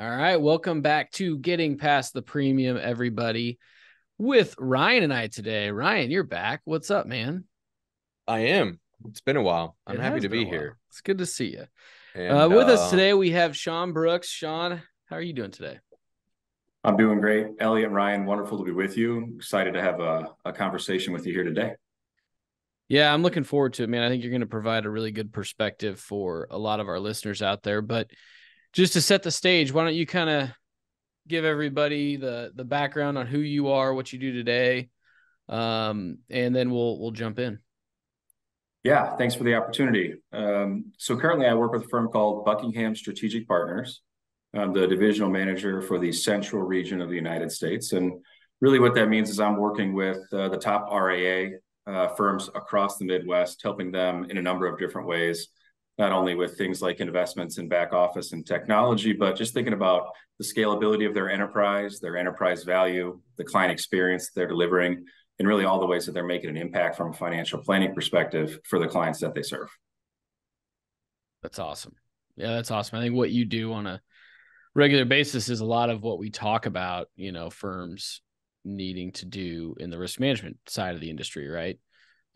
All right, welcome back to Getting Past the Premium, everybody. With Ryan and I today. Ryan, you're back. What's up, man? I am. It's been a while. I'm It happy to be here. It's good to see you. And, uh, with us uh, today, we have Sean Brooks. Sean, how are you doing today? I'm doing great. Elliot Ryan, wonderful to be with you. Excited to have a, a conversation with you here today. Yeah, I'm looking forward to it, man. I think you're going to provide a really good perspective for a lot of our listeners out there. But just to set the stage, why don't you kind of give everybody the the background on who you are, what you do today, um, and then we'll we'll jump in. Yeah, thanks for the opportunity. Um, so currently I work with a firm called Buckingham Strategic Partners. I'm the divisional manager for the central region of the United States. And really what that means is I'm working with uh, the top RIA uh, firms across the Midwest, helping them in a number of different ways, not only with things like investments in back office and technology, but just thinking about the scalability of their enterprise, their enterprise value, the client experience they're delivering, and really all the ways that they're making an impact from a financial planning perspective for the clients that they serve. That's awesome. Yeah, that's awesome. I think what you do on a regular basis is a lot of what we talk about, you know, firms needing to do in the risk management side of the industry, right?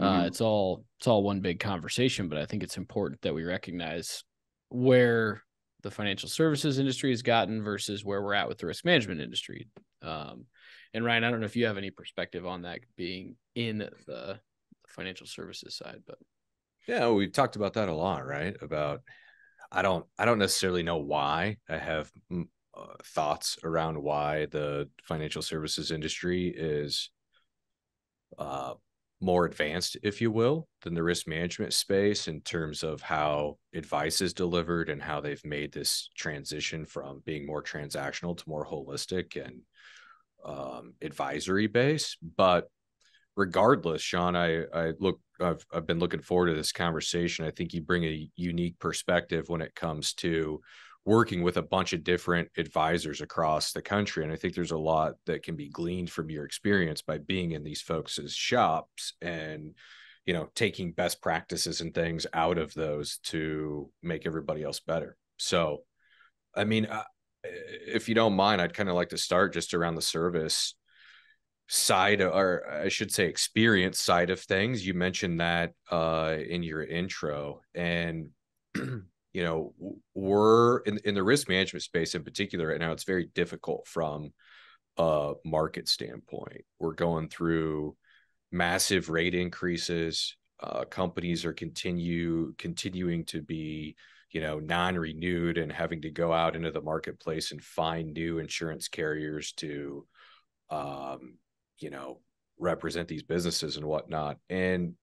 Uh, Mhm. it's all it's all one big conversation, but I think it's important that we recognize where the financial services industry has gotten versus where we're at with the risk management industry. Um, and Ryan, I don't know if you have any perspective on that being in the financial services side, but Yeah, we've talked about that a lot, right? About I don't I don't necessarily know why. I have mm, uh, thoughts around why the financial services industry is uh more advanced, if you will, than the risk management space in terms of how advice is delivered and how they've made this transition from being more transactional to more holistic and um, advisory base. But regardless, Sean, I I look I've I've been looking forward to this conversation. I think you bring a unique perspective when it comes to working with a bunch of different advisors across the country. And I think there's a lot that can be gleaned from your experience by being in these folks' shops and you know taking best practices and things out of those to make everybody else better. So I mean, uh, if you don't mind, I'd kind of like to start just around the service side or I should say experience side of things. You mentioned that uh in your intro and you know we're in in the risk management space in particular right now it's very difficult from a market standpoint. We're going through massive rate increases. Uh, companies are continue continuing to be you know non-renewed and having to go out into the marketplace and find new insurance carriers to um you know represent these businesses and whatnot and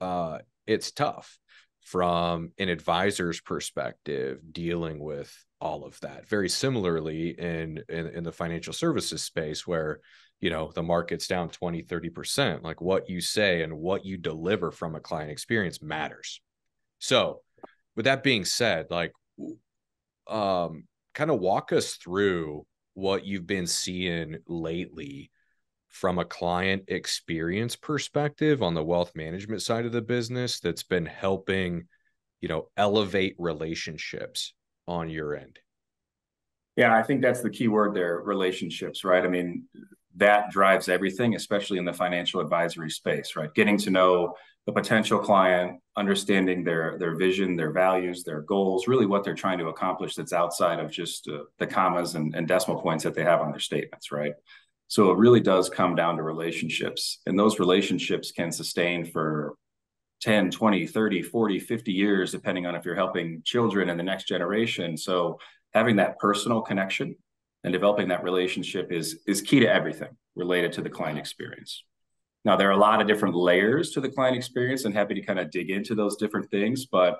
uh it's tough from an advisor's perspective dealing with all of that. Very similarly in, in in the financial services space where you know the market's down 20 30% like what you say and what you deliver from a client experience matters. So with that being said like um kind of walk us through what you've been seeing lately from a client experience perspective on the wealth management side of the business that's been helping you know elevate relationships on your end Yeah, I think that's the key word there relationships, right? I mean, that drives everything, especially in the financial advisory space, right? Getting to know the potential client, understanding their their vision, their values, their goals, really what they're trying to accomplish that's outside of just uh, the commas and, and decimal points that they have on their statements, right? So it really does come down to relationships. And those relationships can sustain for 10, 20, 30, 40, 50 years, depending on if you're helping children and the next generation. So having that personal connection and developing that relationship is is key to everything related to the client experience. Now, there are a lot of different layers to the client experience and happy to kind of dig into those different things. But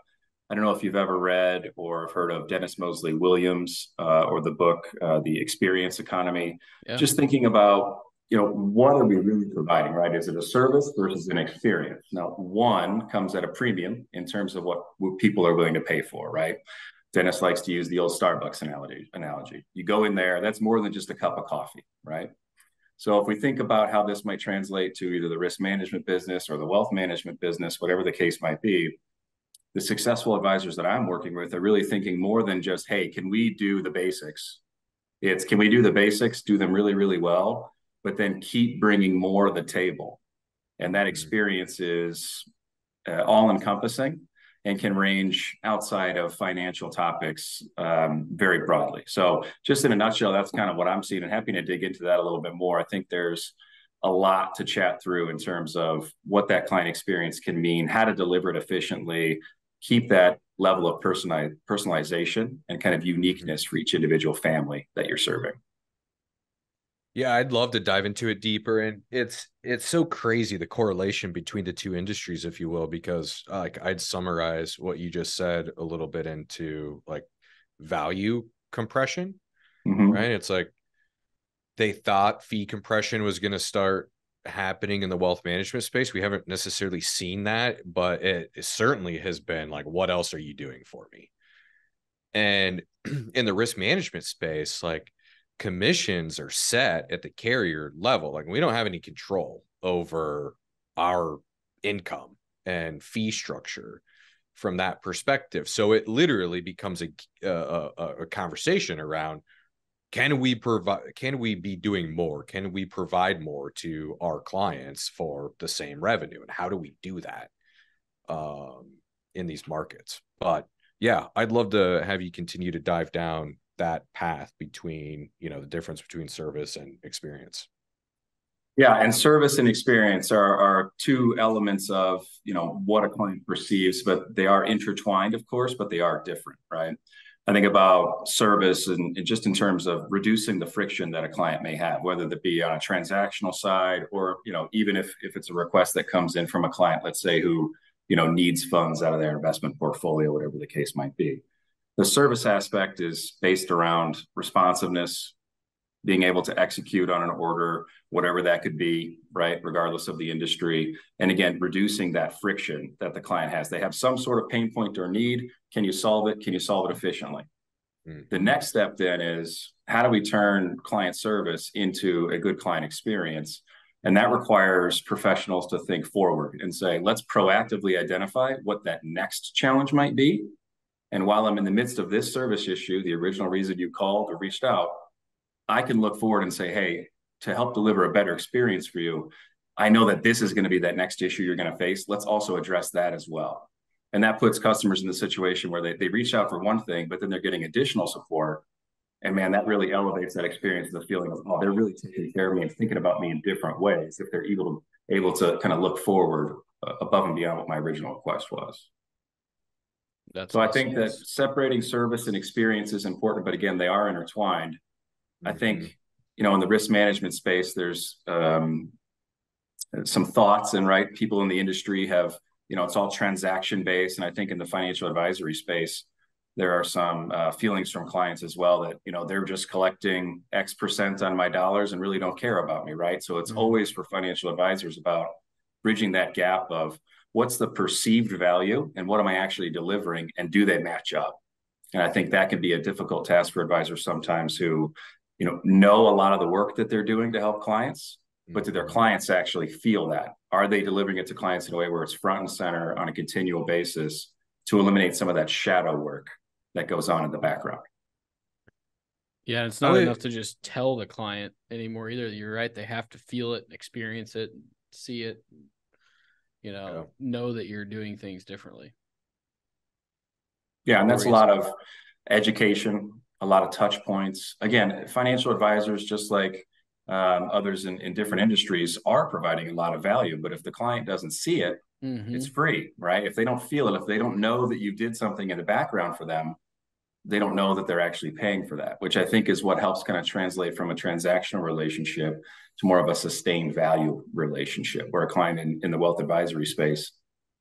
I don't know if you've ever read or have heard of Dennis Moseley Williams uh, or the book, uh, The Experience Economy. Yeah. Just thinking about, you know, what are we really providing, right? Is it a service versus an experience? Now, one comes at a premium in terms of what, what people are willing to pay for, right? Dennis likes to use the old Starbucks analogy. Analogy. You go in there, that's more than just a cup of coffee, right? So if we think about how this might translate to either the risk management business or the wealth management business, whatever the case might be, the successful advisors that I'm working with are really thinking more than just, hey, can we do the basics? It's can we do the basics, do them really, really well, but then keep bringing more to the table. And that mm-hmm. experience is uh, all encompassing and can range outside of financial topics um, very broadly. So, just in a nutshell, that's kind of what I'm seeing, and happy to dig into that a little bit more. I think there's a lot to chat through in terms of what that client experience can mean, how to deliver it efficiently, keep that level of personalization and kind of uniqueness for each individual family that you're serving. Yeah, I'd love to dive into it deeper, and it's it's so crazy the correlation between the two industries, if you will, because uh, like I'd summarize what you just said a little bit into like value compression, mm-hmm. right? It's like they thought fee compression was going to start happening in the wealth management space. We haven't necessarily seen that, but it, it certainly has been like, what else are you doing for me? And in the risk management space, like commissions are set at the carrier level. Like we don't have any control over our income and fee structure from that perspective. So it literally becomes a, uh, uh, a, a conversation around can we provide can we be doing more? Can we provide more to our clients for the same revenue? And how do we do that um, in these markets? But yeah i'd love to have you continue to dive down that path between you know the difference between service and experience. Yeah and service and experience are, are two elements of you know what a client perceives but they are intertwined of course but they are different right I think about service and, just in terms of reducing the friction that a client may have, whether that be on a transactional side or, you know, even if, if it's a request that comes in from a client, let's say who, you know, needs funds out of their investment portfolio, whatever the case might be. The service aspect is based around responsiveness, being able to execute on an order, whatever that could be, right, regardless of the industry. And again, reducing that friction that the client has. They have some sort of pain point or need. Can you solve it? Can you solve it efficiently? Mm-hmm. The next step then is how do we turn client service into a good client experience? And that requires professionals to think forward and say, let's proactively identify what that next challenge might be. And while I'm in the midst of this service issue, the original reason you called or reached out, I can look forward and say, hey, to help deliver a better experience for you, I know that this is going to be that next issue you're going to face. Let's also address that as well. And that puts customers in the situation where they, they reach out for one thing, but then they're getting additional support. And man, that really elevates that experience, the feeling of, oh, they're really taking care of me and thinking about me in different ways if they're able to, able to kind of look forward uh, above and beyond what my original request was. That's so awesome. I think that separating service and experience is important, but again, they are intertwined. I think, mm-hmm. you know, in the risk management space, there's um, some thoughts and right people in the industry have, you know, it's all transaction based. And I think in the financial advisory space, there are some uh, feelings from clients as well that, you know, they're just collecting X percent on my dollars and really don't care about me. Right. So it's mm-hmm. always for financial advisors about bridging that gap of what's the perceived value and what am I actually delivering and do they match up? And I think that can be a difficult task for advisors sometimes who you know know a lot of the work that they're doing to help clients but do their mm-hmm. clients actually feel that? Are they delivering it to clients in a way where it's front and center on a continual basis to eliminate some of that shadow work that goes on in the background? Yeah it's not oh, enough to just tell the client anymore either. You're right they have to feel it experience it see it you know yeah. know that you're doing things differently. Yeah and that's a lot of education a lot of touch points. Again, financial advisors, just like um, others in, in different industries, are providing a lot of value. But if the client doesn't see it, mm-hmm. it's free, right? If they don't feel it, if they don't know that you did something in the background for them, they don't know that they're actually paying for that, which I think is what helps kind of translate from a transactional relationship to more of a sustained value relationship, where a client in, in the wealth advisory space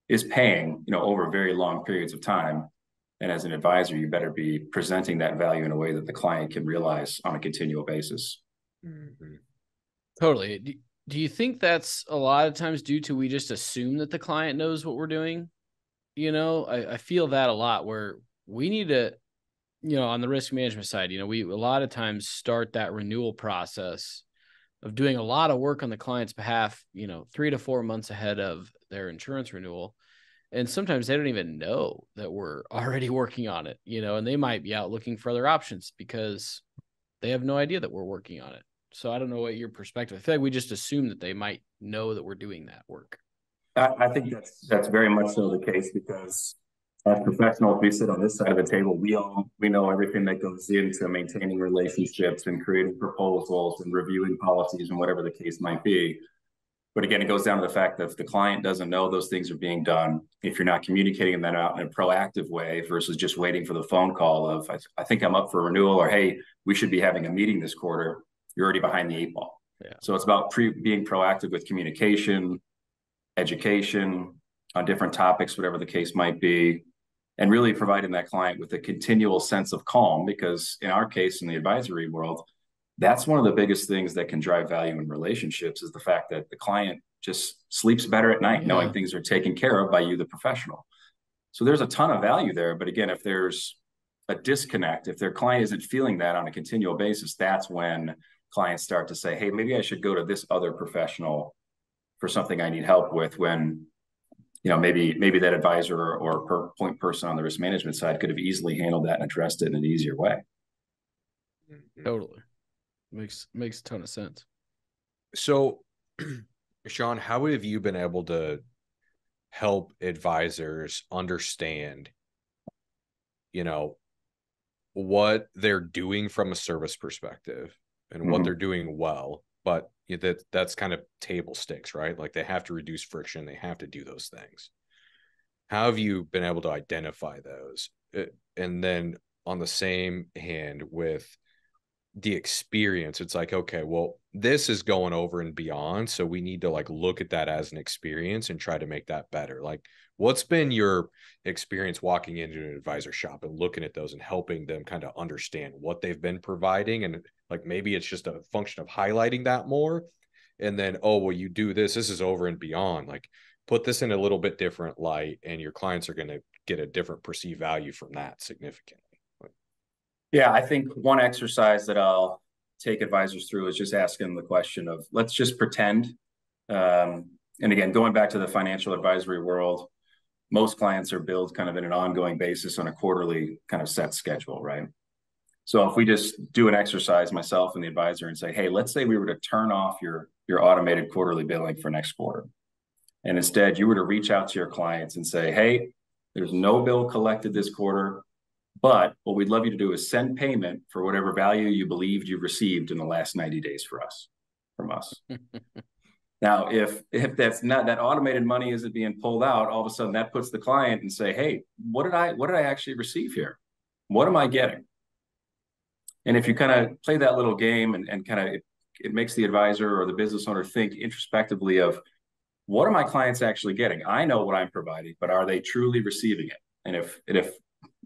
is paying, you know, over very long periods of time and as an advisor, you better be presenting that value in a way that the client can realize on a continual basis. Mm-hmm. Totally. Do, you think that's a lot of times due to we just assume that the client knows what we're doing? You know, I, I feel that a lot where we need to, you know, on the risk management side, you know, we a lot of times start that renewal process of doing a lot of work on the client's behalf, you know, three to four months ahead of their insurance renewal and sometimes they don't even know that we're already working on it you know and they might be out looking for other options because they have no idea that we're working on it. So i don't know what your perspective i feel like we just assume that they might know that we're doing that work. I, I think that's that's very much so the case because as professionals we sit on this side of the table. We all we know everything that goes into maintaining relationships and creating proposals and reviewing policies and whatever the case might be but again, it goes down to the fact that if the client doesn't know those things are being done, if you're not communicating that out in a proactive way versus just waiting for the phone call of, I, I think I'm up for renewal or, hey, we should be having a meeting this quarter, you're already behind the eight ball. Yeah. So it's about pre- being proactive with communication, education on different topics, whatever the case might be, and really providing that client with a continual sense of calm. Because in our case, in the advisory world, that's one of the biggest things that can drive value in relationships is the fact that the client just sleeps better at night yeah. knowing things are taken care of by you the professional. So there's a ton of value there but again if there's a disconnect if their client isn't feeling that on a continual basis that's when clients start to say hey maybe i should go to this other professional for something i need help with when you know maybe maybe that advisor or per point person on the risk management side could have easily handled that and addressed it in an easier way. Mm-hmm. Totally Makes makes a ton of sense. So, Sean, how have you been able to help advisors understand, you know, what they're doing from a service perspective and mm-hmm. what they're doing well, but that that's kind of table stakes, right? Like they have to reduce friction, they have to do those things. How have you been able to identify those? Uh, and then on the same hand with the experience. It's like okay well this is going over and beyond so we need to like look at that as an experience and try to make that better. Like what's been your experience walking into an advisor shop and looking at those and helping them kind of understand what they've been providing? And like maybe it's just a function of highlighting that more and then oh well you do this this is over and beyond. Like put this in a little bit different light and your clients are going to get a different perceived value from that significantly yeah, I think one exercise that I'll take advisors through is just asking the question of let's just pretend. Um, and again, going back to the financial advisory world, most clients are billed kind of in an ongoing basis on a quarterly kind of set schedule, right? So if we just do an exercise, myself and the advisor, and say, hey, let's say we were to turn off your your automated quarterly billing for next quarter. And instead you were to reach out to your clients and say, hey, there's no bill collected this quarter. But what we'd love you to do is send payment for whatever value you believed you received in the last 90 days for us, from us. now, if if that's not that automated money isn't being pulled out, all of a sudden that puts the client and say, hey, what did I what did I actually receive here? What am I getting? And if you kind of play that little game and, and kind of it, it makes the advisor or the business owner think introspectively of what are my clients actually getting? I know what I'm providing, but are they truly receiving it? And if and if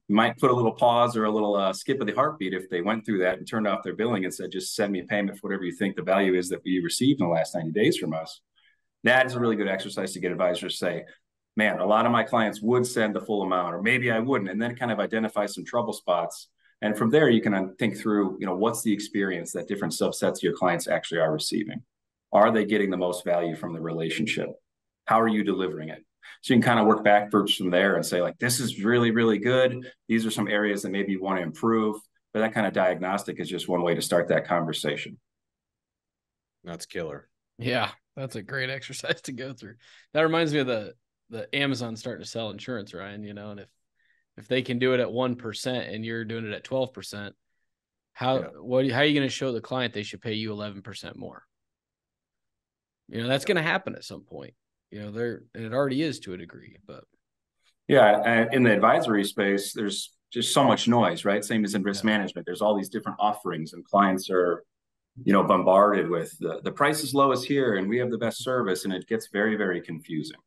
might put a little pause or a little uh, skip of the heartbeat if they went through that and turned off their billing and said, just send me a payment for whatever you think the value is that we received in the last 90 days from us. That is a really good exercise to get advisors say, man, a lot of my clients would send the full amount, or maybe I wouldn't, and then kind of identify some trouble spots. And from there, you can think through, you know, what's the experience that different subsets of your clients actually are receiving? Are they getting the most value from the relationship? How are you delivering it? So you can kind of work backwards from there and say, like, this is really, really good. These are some areas that maybe you want to improve. But that kind of diagnostic is just one way to start that conversation. That's killer. Yeah, that's a great exercise to go through. That reminds me of the the Amazon starting to sell insurance, Ryan. You know, and if if they can do it at one percent and you're doing it at twelve percent, how yeah. what how are you going to show the client they should pay you eleven percent more? You know, that's going to happen at some point you know there and it already is to a degree but. Yeah in the advisory space there's just so much noise right? Same as in risk yeah. management. There's all these different offerings and clients are you know bombarded with the, the price is lowest here and we have the best service and it gets very very confusing.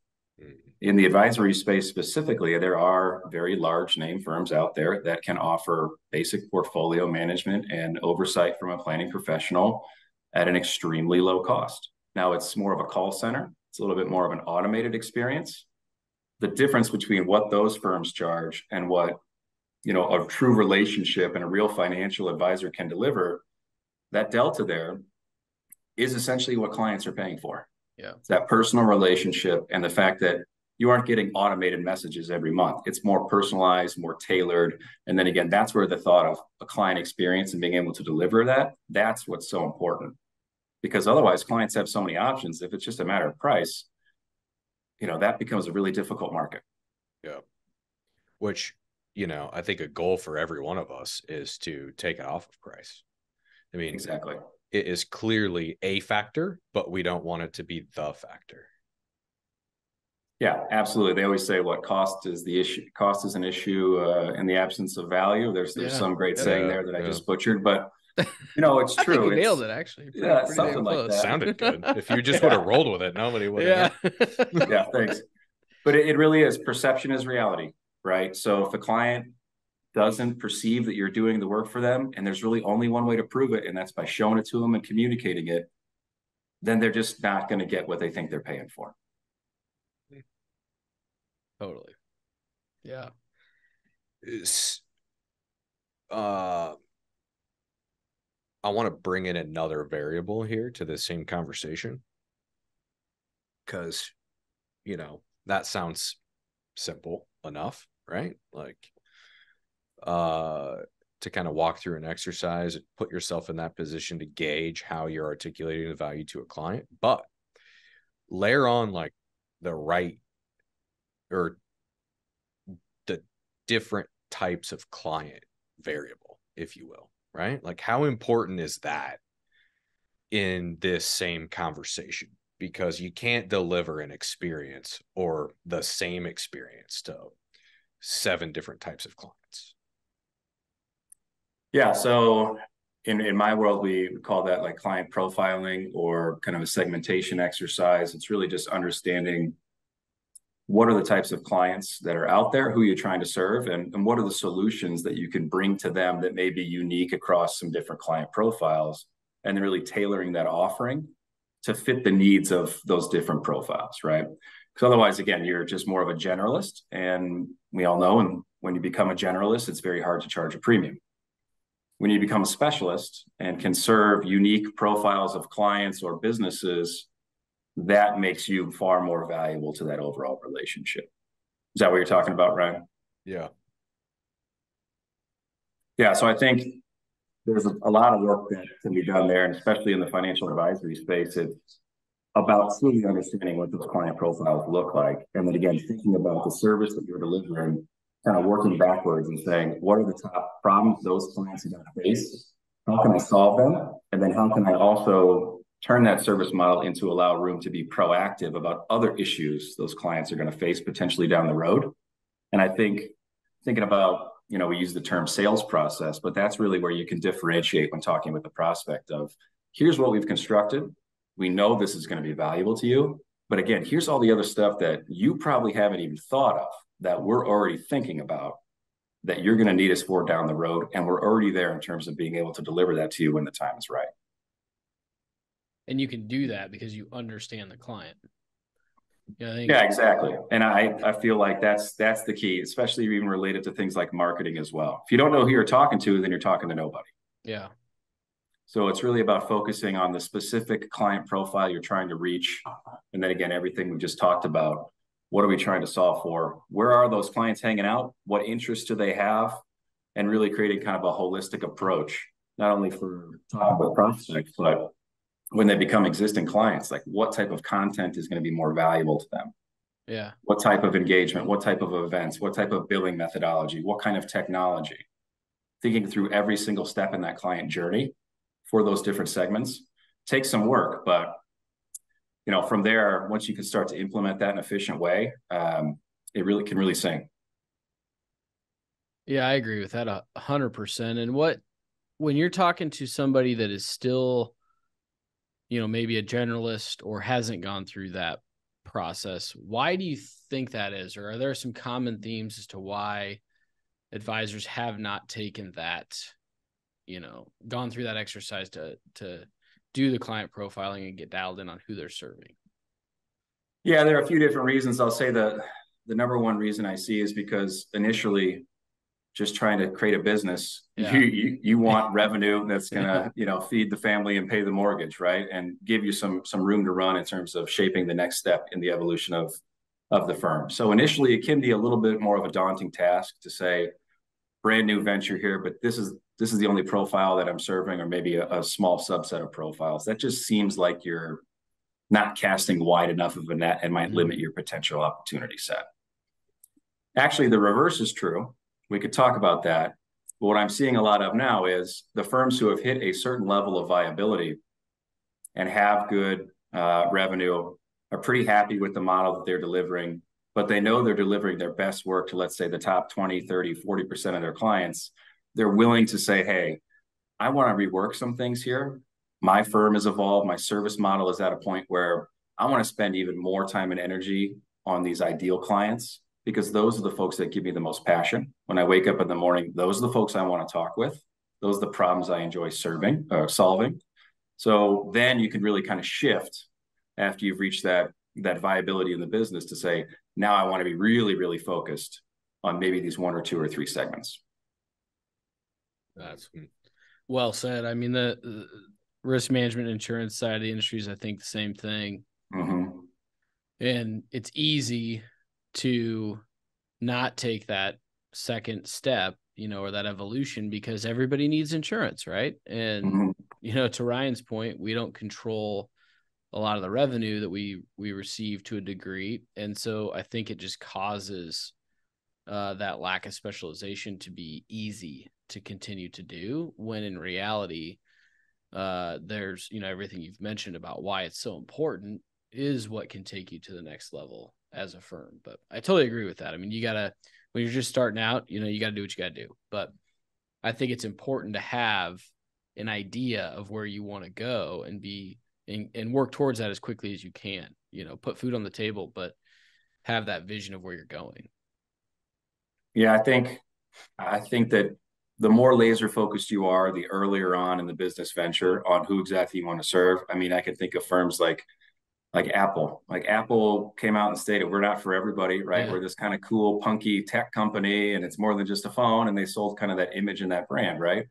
Mm-hmm. in the advisory space specifically there are very large name firms out there that can offer basic portfolio management and oversight from a planning professional at an extremely low cost. Now it's more of a call center it's a little bit more of an automated experience. The difference between what those firms charge and what you know a true relationship and a real financial advisor can deliver, that delta there is essentially what clients are paying for. Yeah. It's that personal relationship and the fact that you aren't getting automated messages every month. It's more personalized, more tailored. And then again, that's where the thought of a client experience and being able to deliver that, that's what's so important. Because otherwise, clients have so many options. If it's just a matter of price, you know, that becomes a really difficult market. Yeah. Which, you know, I think a goal for every one of us is to take it off of price. I mean, exactly. It is clearly a factor, but we don't want it to be the factor. Yeah, absolutely. They always say what cost is the issue. Cost is an issue uh, in the absence of value. There's there's yeah. some great yeah, saying there that yeah. I just butchered, but you know it's true. you it's, nailed it actually. Pretty, yeah, pretty something like that. Sounded good. If you just would have rolled with it, nobody would. Yeah. yeah. Thanks. But it, it really is. Perception is reality, right? So if a client doesn't perceive that you're doing the work for them, and there's really only one way to prove it, and that's by showing it to them and communicating it, then they're just not going to get what they think they're paying for. Totally. Yeah. Is uh I want to bring in another variable here to the same conversation. Cause, you know, that sounds simple enough, right? Like uh to kind of walk through an exercise, put yourself in that position to gauge how you're articulating the value to a client, but layer on like the right or the different types of client variable, if you will, right? Like, how important is that in this same conversation? Because you can't deliver an experience or the same experience to seven different types of clients. Yeah. So in, in my world, we call that like client profiling or kind of a segmentation exercise. It's really just understanding what are the types of clients that are out there, who you're trying to serve, and, and what are the solutions that you can bring to them that may be unique across some different client profiles, and then really tailoring that offering to fit the needs of those different profiles, right? Because otherwise, again, you're just more of a generalist, and we all know, and when you become a generalist, it's very hard to charge a premium. When you become a specialist and can serve unique profiles of clients or businesses that makes you far more valuable to that overall relationship. Is that what you're talking about, Ryan? Yeah. Yeah. So I think there's a, lot of work that can be done there, and especially in the financial advisory space, it's about truly understanding what those client profiles look like. And then again, thinking about the service that you're delivering, kind of working backwards and saying, what are the top problems those clients are going to face? How can I solve them? And then how can I also turn that service model into allow room to be proactive about other issues those clients are going to face potentially down the road. And I think thinking about, you know, we use the term sales process, but that's really where you can differentiate when talking with the prospect of here's what we've constructed. We know this is going to be valuable to you. But again, here's all the other stuff that you probably haven't even thought of that we're already thinking about that you're going to need us for down the road. And we're already there in terms of being able to deliver that to you when the time is right and you can do that because you understand the client. Yeah, yeah exactly. And i i feel like that's that's the key especially even related to things like marketing as well. If you don't know who you're talking to then you're talking to nobody. Yeah. So it's really about focusing on the specific client profile you're trying to reach. And then again everything we just talked about what are we trying to solve for? Where are those clients hanging out? What interests do they have? And really creating kind of a holistic approach not only for talking about prospects but when they become existing clients like what type of content is going to be more valuable to them? Yeah. What type of engagement what type of events what type of billing methodology what kind of technology? Thinking through every single step in that client journey for those different segments takes some work but you know from there once you can start to implement that in an efficient way um, it really can really sing. Yeah i agree with that a hundred percent and what when you're talking to somebody that is still you know, maybe a generalist or hasn't gone through that process. Why do you think that is? Or are there some common themes as to why advisors have not taken that, you know, gone through that exercise to to do the client profiling and get dialed in on who they're serving? Yeah, there are a few different reasons. I'll say that the number one reason I see is because initially just trying to create a business yeah. you, you, you want revenue that's gonna you know feed the family and pay the mortgage right and give you some some room to run in terms of shaping the next step in the evolution of of the firm. So initially, it can be a little bit more of a daunting task to say, brand new venture here, but this is this is the only profile that I'm serving, or maybe a, a small subset of profiles. That just seems like you're not casting wide enough of a net and might mm-hmm. limit your potential opportunity set. Actually, the reverse is true. We could talk about that. But what I'm seeing a lot of now is the firms who have hit a certain level of viability and have good uh, revenue are pretty happy with the model that they're delivering, but they know they're delivering their best work to, let's say, the top 20, 30, 40% of their clients. They're willing to say, hey, I want to rework some things here my firm has evolved. My service model is at a point where I want to spend even more time and energy on these ideal clients because those are the folks that give me the most passion. When I wake up in the morning, those are the folks I want to talk with. Those are the problems I enjoy serving, uh, solving. So then you can really kind of shift after you've reached that that viability in the business to say, now I want to be really, really focused on maybe these one or two or three segments. That's well said. I mean, the risk management insurance side of the industry is, I think, the same thing. Mm-hmm. And it's easy to not take that second step, you know, or that evolution because everybody needs insurance, right? And mm-hmm. you know, to Ryan's point, we don't control a lot of the revenue that we we receive to a degree, and so I think it just causes uh, that lack of specialization to be easy to continue to do. When in reality, uh, there's you know everything you've mentioned about why it's so important is what can take you to the next level as a firm. But I totally agree with that. I mean, you gotta when you're just starting out, you know, you gotta do what you gotta do. But I think it's important to have an idea of where you want to go and be and, and work towards that as quickly as you can. You know, put food on the table, but have that vision of where you're going. Yeah, I think I think that the more laser focused you are, the earlier on in the business venture on who exactly you want to serve. I mean, I can think of firms like like Apple. Like Apple came out and stated, we're not for everybody, right? Yeah. We're this kind of cool, punky tech company, and it's more than just a phone. And they sold kind of that image and that brand, right?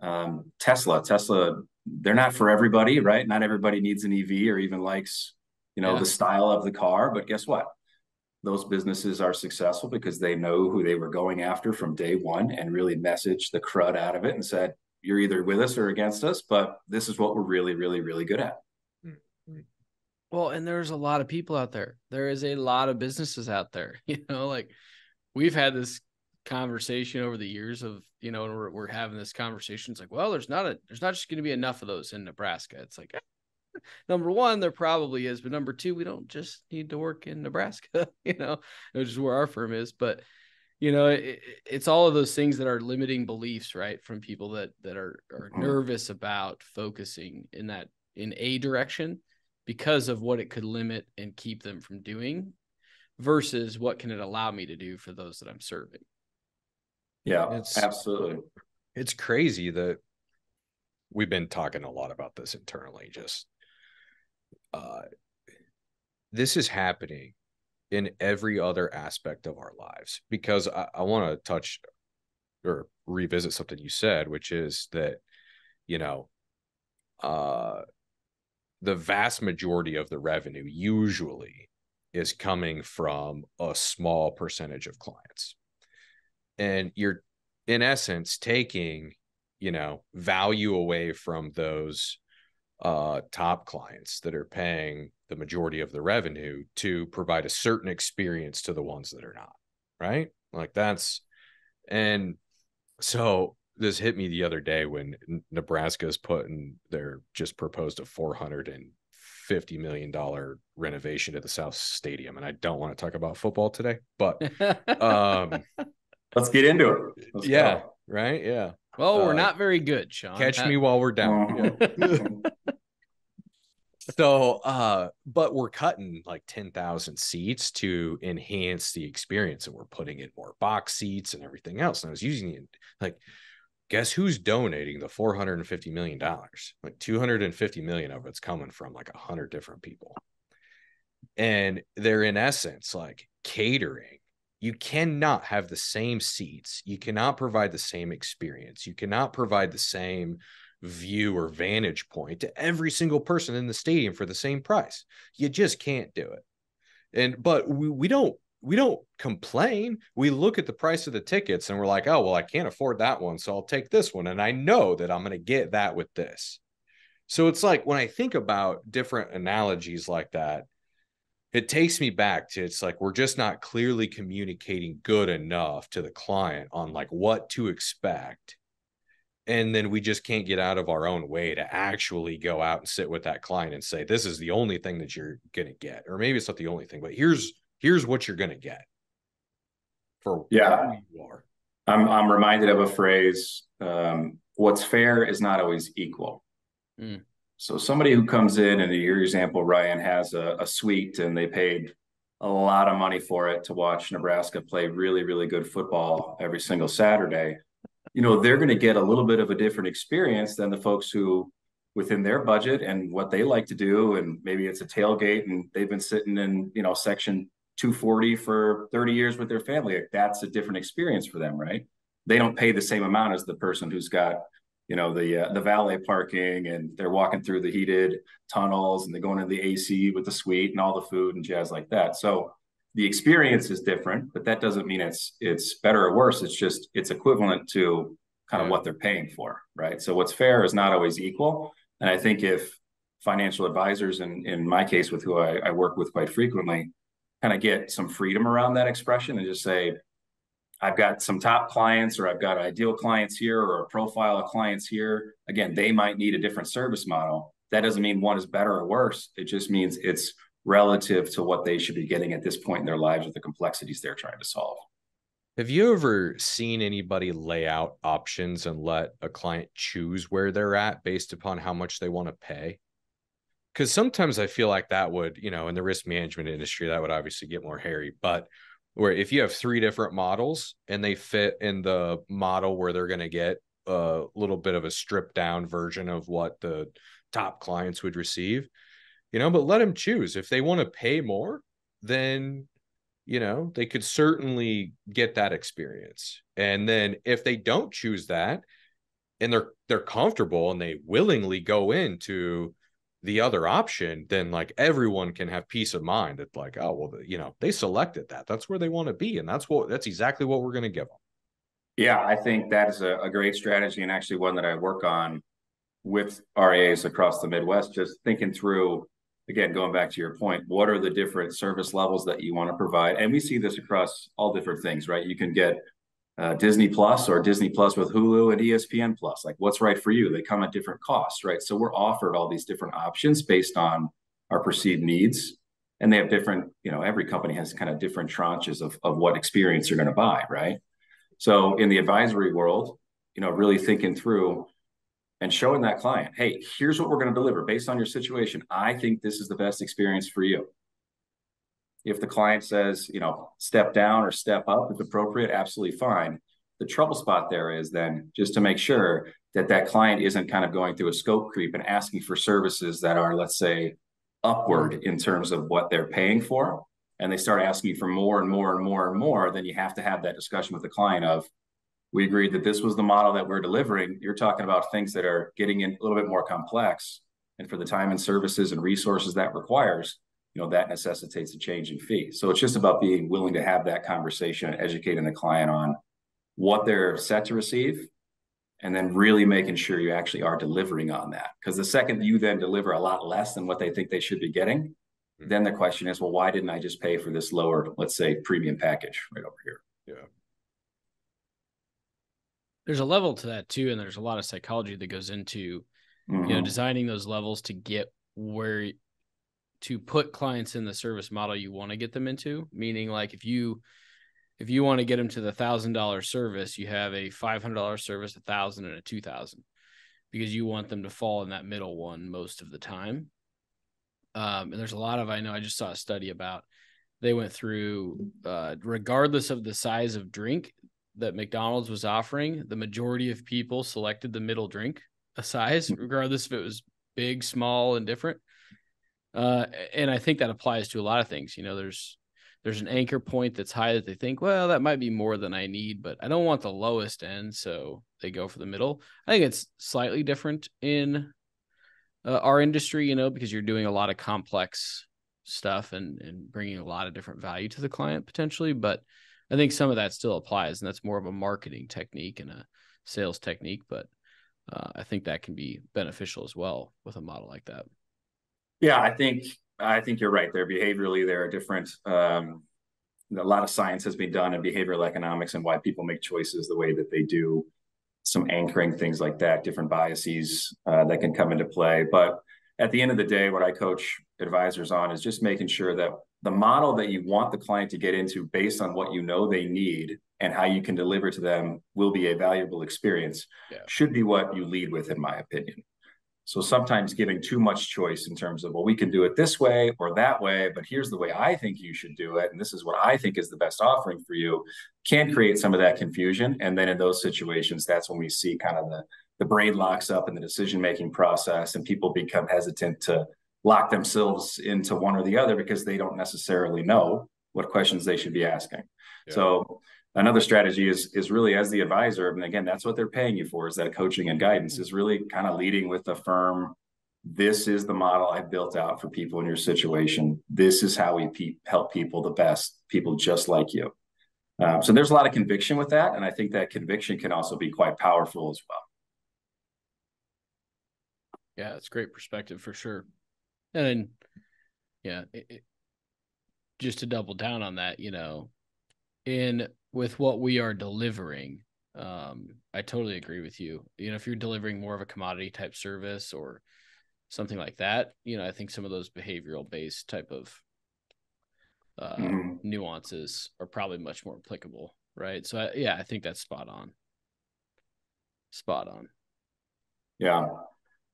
Um, Tesla, Tesla, they're not for everybody, right? Not everybody needs an EV or even likes, you know, yeah. the style of the car. But guess what? those businesses are successful because they know who they were going after from day one and really messaged the crud out of it and said, you're either with us or against us, but this is what we're really, really, really good at. Well, and there's a lot of people out there. There is a lot of businesses out there. You know, like we've had this conversation over the years of, you know, and we're, we're having this conversation. It's like, well, there's not a, there's not just going to be enough of those in Nebraska. It's like, number one, there probably is, but number two, we don't just need to work in Nebraska, you know, which is where our firm is. But you know, it, it's all of those things that are limiting beliefs, right, from people that that are are mm-hmm. nervous about focusing in that in a direction because of what it could limit and keep them from doing versus what can it allow me to do for those that I'm serving. Yeah, it's, absolutely. It's crazy that we've been talking a lot about this internally just uh, this is happening in every other aspect of our lives because I, I want to touch or revisit something you said, which is that, you know, uh, the vast majority of the revenue usually is coming from a small percentage of clients. And you're, in essence, taking, you know, value away from those uh, top clients that are paying the majority of the revenue to provide a certain experience to the ones that are not right like that's and so this hit me the other day when nebraska's putting their just proposed a 450 million dollar renovation to the south stadium and i don't want to talk about football today but um let's get into it let's yeah go. right yeah well, we're uh, not very good, Sean. Catch me while we're down. so uh but we're cutting like 10,000 seats to enhance the experience and we're putting in more box seats and everything else and I was using it like guess who's donating the 450 million dollars? Like 250 million of it's coming from like a 100 different people. And they're in essence like catering. You cannot have the same seats. You cannot provide the same experience. You cannot provide the same view or vantage point to every single person in the stadium for the same price. You just can't do it. And but we, we don't we don't complain. We look at the price of the tickets and we're like, oh, well, I can't afford that one. So I'll take this one. And I know that I'm going to get that with this. So it's like when I think about different analogies like that, it takes me back to it's like we're just not clearly communicating good enough to the client on like what to expect. And then we just can't get out of our own way to actually go out and sit with that client and say, this is the only thing that you're going to get. Or maybe it's not the only thing, but here's here's what you're going to get for yeah you are. I'm I'm reminded of a phrase. Um, What's fair is not always equal. Mm. So somebody who comes in and your example, Ryan has a, a suite and they paid a lot of money for it to watch Nebraska play really really good football every single Saturday. You know they're going to get a little bit of a different experience than the folks who within their budget and what they like to do and maybe it's a tailgate and they've been sitting in you know section 240 for 30 years with their family. That's a different experience for them, right? They don't pay the same amount as the person who's got, you know, the uh, the valet parking and they're walking through the heated tunnels and they're going to the AC with the suite and all the food and jazz like that. So the experience is different, but that doesn't mean it's it's better or worse. It's just it's equivalent to kind of what they're paying for, right? So what's fair is not always equal. And I think if financial advisors, and in my case with who I, I work with quite frequently, kind of get some freedom around that expression and just say, I've got some top clients or I've got ideal clients here or a profile of clients here. Again, they might need a different service model. That doesn't mean one is better or worse. It just means it's relative to what they should be getting at this point in their lives with the complexities they're trying to solve. Have you ever seen anybody lay out options and let a client choose where they're at based upon how much they want to pay? Because sometimes I feel like that would, you know, in the risk management industry, that would obviously get more hairy. But where if you have three different models and they fit in the model where they're going to get a little bit of a stripped down version of what the top clients would receive, you know, but let them choose. If they want to pay more, then, you know, they could certainly get that experience. And then if they don't choose that and they're they're comfortable and they willingly go into the other option, then like everyone can have peace of mind that like, oh well, you know, they selected that. That's where they want to be, and that's what that's exactly what we're going to give them. Yeah, I think that is a, a great strategy, and actually one that I work on with RIAs across the Midwest. Just thinking through, again, going back to your point, what are the different service levels that you want to provide? And we see this across all different things, right? You can get uh, Disney Plus or Disney Plus with Hulu and ESPN Plus. Like, what's right for you? They come at different costs, right? So we're offered all these different options based on our perceived needs, and they have different. You know, every company has kind of different tranches of of what experience you're going to buy, right? So in the advisory world, you know, really thinking through and showing that client, hey, here's what we're going to deliver based on your situation. I think this is the best experience for you. If the client says, you know, step down or step up if appropriate, absolutely fine. The trouble spot there is then just to make sure that that client isn't kind of going through a scope creep and asking for services that are, let's say, upward in terms of what they're paying for. And they start asking for more and more and more and more, then you have to have that discussion with the client of, we agreed that this was the model that we're delivering. You're talking about things that are getting in a little bit more complex. And for the time and services and resources that requires, you know that necessitates a change in fee so it's just about being willing to have that conversation and educating the client on what they're set to receive and then really making sure you actually are delivering on that because the second you then deliver a lot less than what they think they should be getting mm-hmm. then the question is well why didn't i just pay for this lower let's say premium package right over here yeah there's a level to that too and there's a lot of psychology that goes into mm-hmm. you know mm-hmm. designing those levels to get where to put clients in the service model you want to get them into meaning like if you if you want to get them to the thousand dollar service you have a five hundred dollar service a thousand and a two thousand because you want them to fall in that middle one most of the time. Um, and there's a lot of i know i just saw a study about they went through uh, regardless of the size of drink that mcdonald's was offering the majority of people selected the middle drink a size regardless if it was big small and different uh, and I think that applies to a lot of things. You know, there's there's an anchor point that's high that they think, well, that might be more than I need, but I don't want the lowest end, so they go for the middle. I think it's slightly different in uh, our industry, you know, because you're doing a lot of complex stuff and and bringing a lot of different value to the client potentially but i think some of that still applies and that's more of a marketing technique and a sales technique but uh, i think that can be beneficial as well with a model like that yeah. I think i think you're right there. Behaviorally there are different um, a lot of science has been done in behavioral economics and why people make choices the way that they do. Some anchoring things like that different biases uh, that can come into play. But at the end of the day, what I coach advisors on is just making sure that the model that you want the client to get into based on what you know they need and how you can deliver to them will be a valuable experience. Yeah. should be what you lead with in my opinion so sometimes giving too much choice in terms of well we can do it this way or that way but here's the way i think you should do it and this is what i think is the best offering for you can create some of that confusion and then in those situations that's when we see kind of the the brain locks up in the decision making process and people become hesitant to lock themselves into one or the other because they don't necessarily know what questions they should be asking yeah. so another strategy is is really as the advisor and again that's what they're paying you for is that coaching and guidance is really kind of leading with the firm this is the model i've built out for people in your situation. This is how we pe- help people the best people just like you. Um, so there's a lot of conviction with that and i think that conviction can also be quite powerful as well. Yeah, it's great perspective for sure. And then, yeah, it, it, just to double down on that, you know, in with what we are delivering, um, I totally agree with you. You know, if you're delivering more of a commodity type service or something like that, you know, I think some of those behavioral based type of uh, mm-hmm. nuances are probably much more applicable, right? So, I, yeah, I think that's spot on. Spot on. Yeah,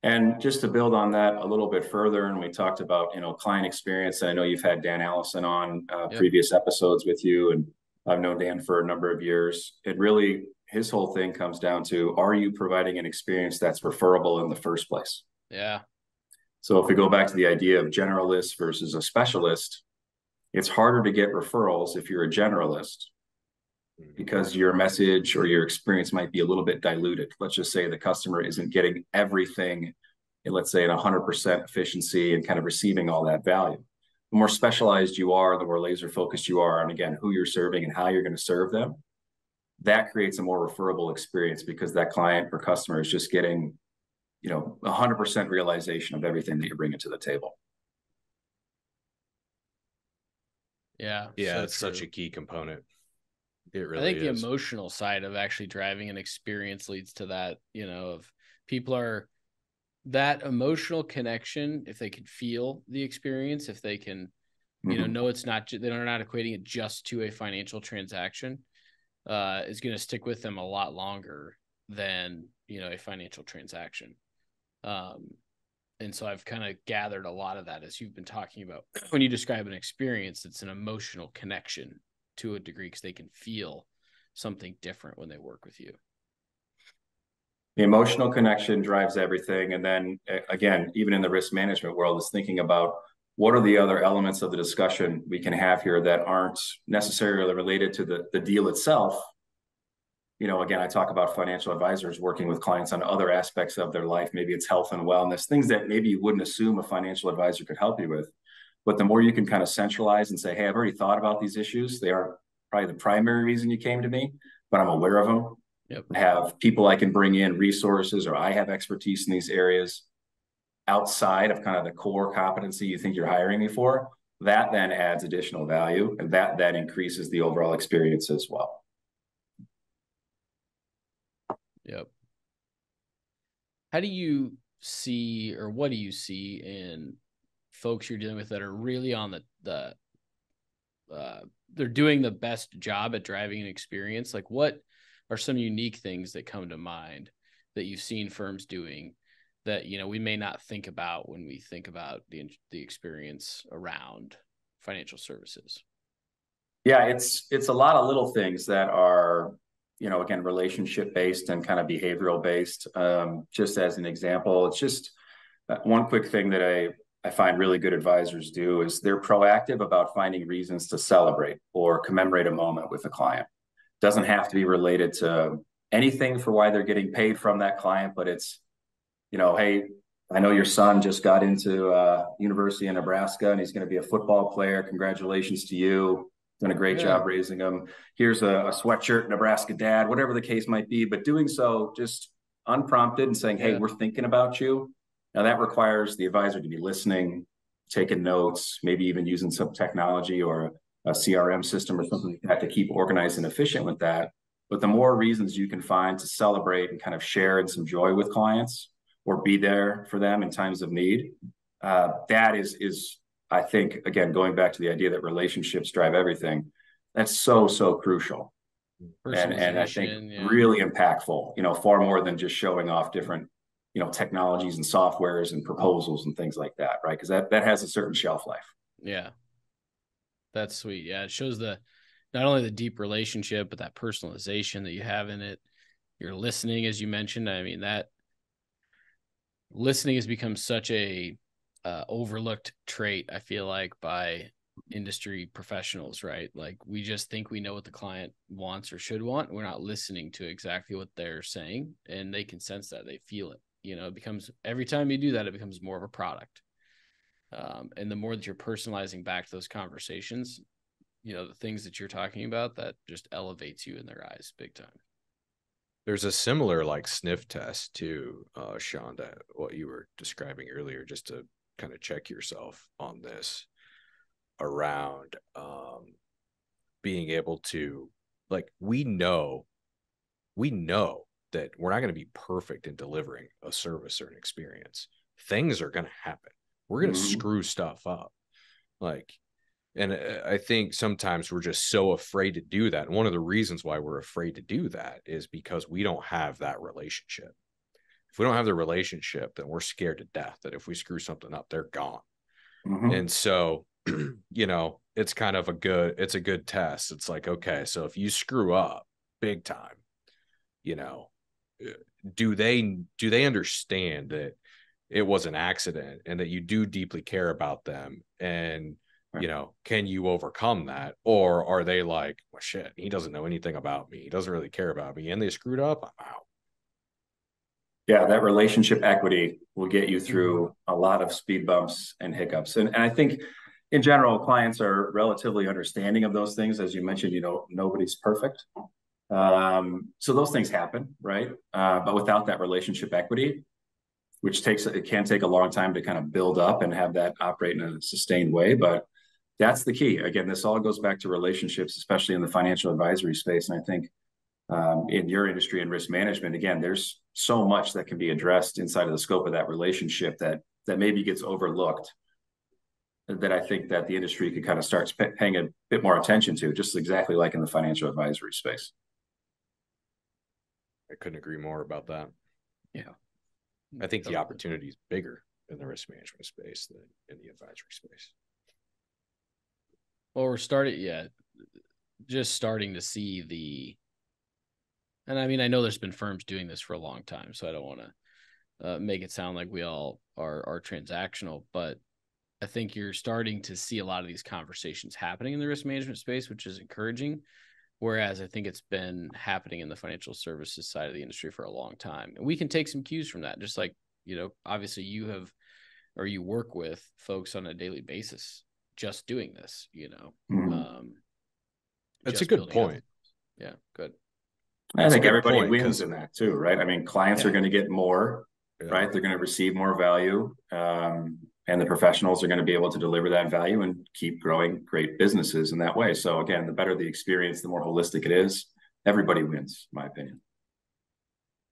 and just to build on that a little bit further, and we talked about you know client experience. And I know you've had Dan Allison on uh, yep. previous episodes with you, and I've known Dan for a number of years. It really his whole thing comes down to: Are you providing an experience that's referable in the first place? Yeah. So if we go back to the idea of generalist versus a specialist, it's harder to get referrals if you're a generalist mm-hmm. because your message or your experience might be a little bit diluted. Let's just say the customer isn't getting everything, let's say at 100% efficiency and kind of receiving all that value. The more specialized you are, the more laser focused you are on, again, who you're serving and how you're going to serve them. That creates a more referable experience because that client or customer is just getting, you know, 100% realization of everything that you're bringing to the table. Yeah. Yeah, so it's true. such a key component. It really I think is. the emotional side of actually driving an experience leads to that, you know, of people are that emotional connection, if they can feel the experience, if they can, you know, mm-hmm. know it's not, they're not equating it just to a financial transaction, uh, is going to stick with them a lot longer than, you know, a financial transaction. Um, and so I've kind of gathered a lot of that as you've been talking about. When you describe an experience, it's an emotional connection to a degree because they can feel something different when they work with you the emotional connection drives everything and then again even in the risk management world is thinking about what are the other elements of the discussion we can have here that aren't necessarily related to the, the deal itself you know again i talk about financial advisors working with clients on other aspects of their life maybe it's health and wellness things that maybe you wouldn't assume a financial advisor could help you with but the more you can kind of centralize and say, hey, I've already thought about these issues. They aren't probably the primary reason you came to me, but I'm aware of them. Yep. Have people I can bring in, resources, or I have expertise in these areas outside of kind of the core competency you think you're hiring me for. That then adds additional value, and that then increases the overall experience as well. Yep. How do you see, or what do you see in folks you're dealing with that are really on the the uh, they're doing the best job at driving an experience like what are some unique things that come to mind that you've seen firms doing that you know we may not think about when we think about the the experience around financial services yeah it's it's a lot of little things that are you know again relationship based and kind of behavioral based um, just as an example it's just uh, one quick thing that i I find really good advisors do is they're proactive about finding reasons to celebrate or commemorate a moment with a client. Doesn't have to be related to anything for why they're getting paid from that client, but it's, you know, hey, I know your son just got into uh, University of Nebraska and he's going to be a football player. Congratulations to you. Done a great yeah. job raising him. Here's a, a, sweatshirt, Nebraska dad, whatever the case might be. But doing so just unprompted and saying, "Hey, yeah. we're thinking about you." Now that requires the advisor to be listening, taking notes, maybe even using some technology or a, CRM system or something like that to keep organized and efficient with that. But the more reasons you can find to celebrate and kind of share in some joy with clients, or be there for them in times of need. Uh, that is is I think again going back to the idea that relationships drive everything. That's so so crucial, and and I think yeah. really impactful. You know, far more than just showing off different you know technologies and softwares and proposals and things like that, right? Because that that has a certain shelf life. Yeah, that's sweet. Yeah, it shows the not only the deep relationship, but that personalization that you have in it. You're listening, as you mentioned. I mean that listening has become such a uh, overlooked trait i feel like by industry professionals right like we just think we know what the client wants or should want we're not listening to exactly what they're saying and they can sense that they feel it you know it becomes every time you do that it becomes more of a product um, and the more that you're personalizing back to those conversations you know the things that you're talking about that just elevates you in their eyes big time there's a similar like sniff test to uh, Sean what you were describing earlier, just to kind of check yourself on this around um, being able to like we know we know that we're not going to be perfect in delivering a service or an experience. Things are going to happen. We're going to mm-hmm. screw stuff up. Like and uh, I think sometimes we're just so afraid to do that. And one of the reasons why we're afraid to do that is because we don't have that relationship. If we don't have the relationship, then we're scared to death that if we screw something up, they're gone. Mm-hmm. And so, you know, it's kind of a good, it's a good test. It's like, okay, so if you screw up big time, you know, uh, do they do they understand that it was an accident and that you do deeply care about them and you know can you overcome that? Or are they like well shit he doesn't know anything about me. He doesn't really care about me and they screwed up i'm out. Yeah that relationship equity will get you through a lot of speed bumps and hiccups. And, and i think in general clients are relatively understanding of those things. As you mentioned you know nobody's perfect. Um, so those things happen right? Uh, but without that relationship equity which takes it can take a long time to kind of build up and have that operate in a sustained way but that's the key. Again, this all goes back to relationships, especially in the financial advisory space. And I think um, in your industry and risk management, again, there's so much that can be addressed inside of the scope of that relationship that that maybe gets overlooked. That I think that the industry could kind of start paying a bit more attention to, just exactly like in the financial advisory space. I couldn't agree more about that. Yeah. I think the opportunity is bigger in the risk management space than in the advisory space. Well, we're starting, yeah, just starting to see the, and I mean, I know there's been firms doing this for a long time, so I don't want to uh, make it sound like we all are are transactional, but I think you're starting to see a lot of these conversations happening in the risk management space, which is encouraging. Whereas I think it's been happening in the financial services side of the industry for a long time. And we can take some cues from that, just like, you know, obviously you have or you work with folks on a daily basis just doing this, you know. Mm-hmm. Um, That's a good point. Yeah, good. I think everybody point, wins in that too, right? I mean, clients yeah. are going to get more, yeah. right? They're going to receive more value, um, and the professionals are going to be able to deliver that value and keep growing great businesses in that way. So again, the better the experience, the more holistic it is. Everybody wins, in my opinion.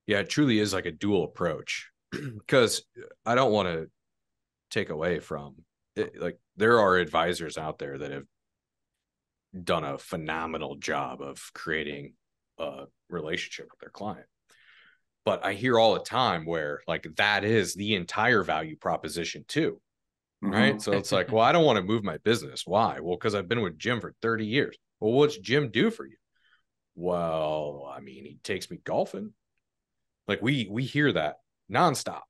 Yeah, it truly is like a dual approach because I don't want to take away from it, like there are advisors out there that have done a phenomenal job of creating a relationship with their client. But I hear all the time where like that is the entire value proposition too. Mm-hmm. Right. So it's like, well, I don't want to move my business. Why? Well, because I've been with Jim for 30 years. Well, what's Jim do for you? Well, I mean, he takes me golfing. Like we we hear that nonstop.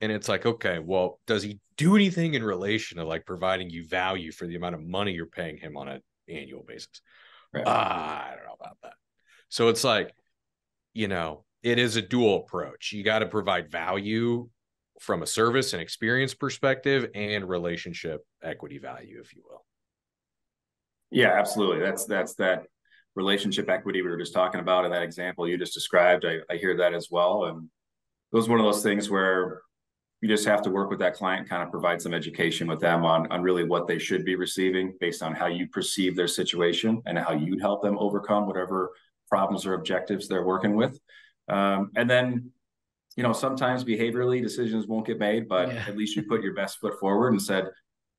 And it's like, okay, well, does he do anything in relation to like providing you value for the amount of money you're paying him on an annual basis? Right. Uh, I don't know about that. So it's like, you know, it is a dual approach. You got to provide value from a service and experience perspective and relationship equity value, if you will. Yeah, absolutely. That's that's that relationship equity we were just talking about in that example you just described. I, I hear that as well. And was one of those things where you just have to work with that client, kind of provide some education with them on, on really what they should be receiving based on how you perceive their situation and how you'd help them overcome whatever problems or objectives they're working with. Um, and then, you know, sometimes behaviorally decisions won't get made, but yeah. at least you put your best foot forward and said,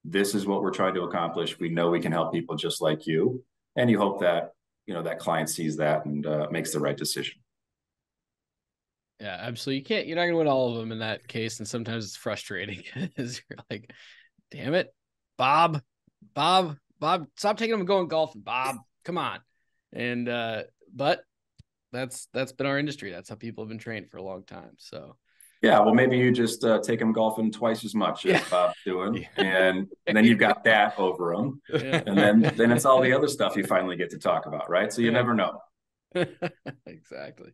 this is what we're trying to accomplish. We know we can help people just like you. And you hope that, you know, that client sees that and uh, makes the right decision. Yeah, absolutely. You can't. You're not gonna win all of them in that case, and sometimes it's frustrating because you're like, "Damn it, Bob, Bob, Bob, stop taking them going golfing, Bob. Come on." And uh, but that's that's been our industry. That's how people have been trained for a long time. So yeah, well, maybe you just uh, take them golfing twice as much yeah. as Bob's doing, yeah. and, and, then you've got that over them, yeah. and then then it's all the other stuff you finally get to talk about, right? So you never know. exactly.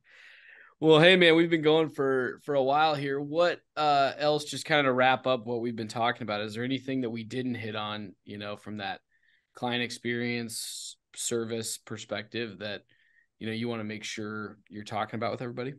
Well, hey man, we've been going for for a while here. What uh, else? Just kind of wrap up what we've been talking about. Is there anything that we didn't hit on? You know, from that client experience service perspective that you know you want to make sure you're talking about with everybody.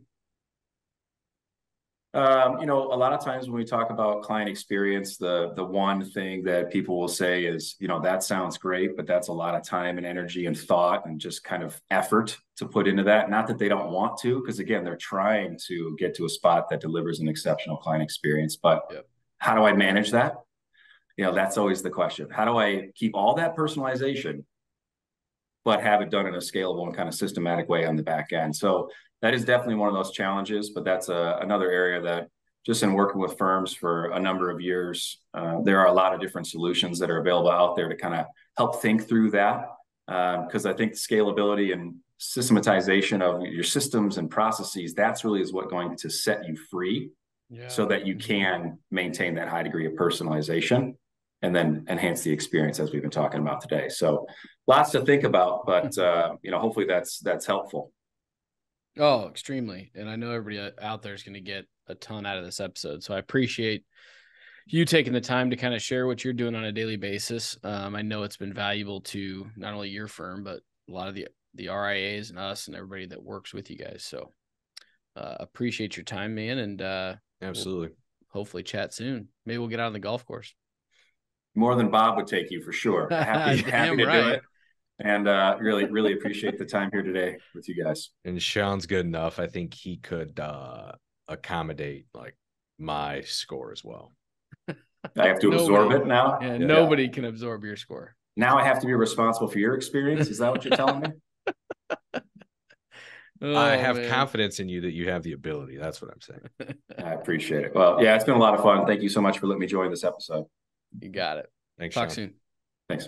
Um, you know, a lot of times when we talk about client experience, the the one thing that people will say is, you know, that sounds great, but that's a lot of time and energy and thought and just kind of effort to put into that. Not that they don't want to, because again, they're trying to get to a spot that delivers an exceptional client experience. But yep. how do I manage that? You know, that's always the question. How do I keep all that personalization, but have it done in a scalable and kind of systematic way on the back end? So that is definitely one of those challenges, but that's a, another area that just in working with firms for a number of years, uh, there are a lot of different solutions that are available out there to kind of help think through that. Because um, I think scalability and systematization of your systems and processes, that's really is what going to set you free yeah. so that you can maintain that high degree of personalization and then enhance the experience as we've been talking about today. So lots to think about, but uh, you know, hopefully that's that's helpful. Oh, extremely. And I know everybody out there is going to get a ton out of this episode. So I appreciate you taking the time to kind of share what you're doing on a daily basis. Um, I know it's been valuable to not only your firm, but a lot of the the RIAs and us and everybody that works with you guys. So uh, appreciate your time, man. And uh, absolutely, we'll hopefully chat soon. Maybe we'll get out on the golf course. More than Bob would take you for sure. Happy, happy to right. do it. And uh, really really appreciate the time here today with you guys. And sean's good enough. I think he could uh, accommodate like my score as well. I have to nobody, absorb it now? Yeah, yeah, nobody can absorb your score. Now i have to be responsible for your experience? Is that what you're telling me? Oh, i have man. confidence in you that you have the ability. That's what i'm saying. I appreciate it. Well yeah it's been a lot of fun. Thank you so much for letting me join this episode you got it. Thanks talk Sean. soon. Thanks